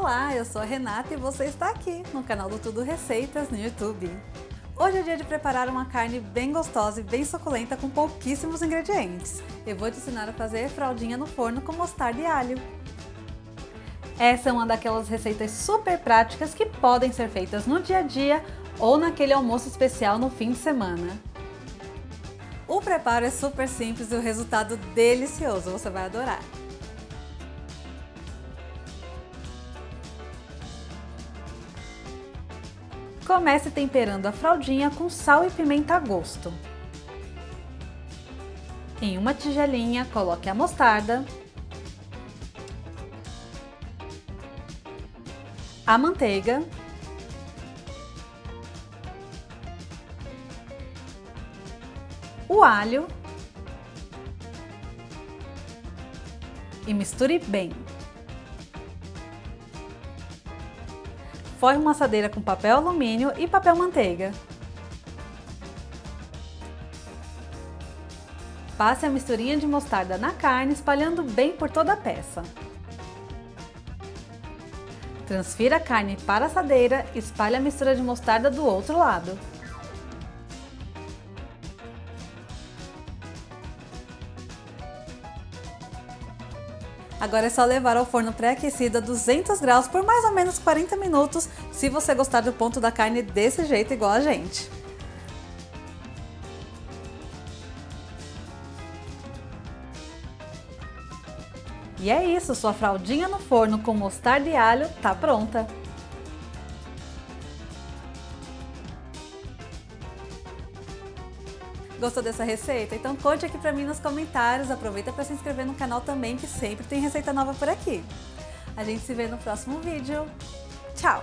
Olá, eu sou a Renata e você está aqui no canal do Tudo Receitas no YouTube. Hoje é dia de preparar uma carne bem gostosa e bem suculenta com pouquíssimos ingredientes. Eu vou te ensinar a fazer fraldinha no forno com mostarda e alho. Essa é uma daquelas receitas super práticas que podem ser feitas no dia a dia ou naquele almoço especial no fim de semana. O preparo é super simples e o resultado delicioso, você vai adorar. Comece temperando a fraldinha com sal e pimenta a gosto. Em uma tigelinha, coloque a mostarda, a manteiga, o alho e misture bem. Forre uma assadeira com papel alumínio e papel manteiga. Passe a misturinha de mostarda na carne, espalhando bem por toda a peça. Transfira a carne para a assadeira e espalhe a mistura de mostarda do outro lado. Agora é só levar ao forno pré-aquecido a 200 graus por mais ou menos 40 minutos, se você gostar do ponto da carne desse jeito igual a gente. E é isso, sua fraldinha no forno com mostarda e alho tá pronta! Gostou dessa receita? Então conte aqui pra mim nos comentários. Aproveita para se inscrever no canal também, que sempre tem receita nova por aqui. A gente se vê no próximo vídeo. Tchau!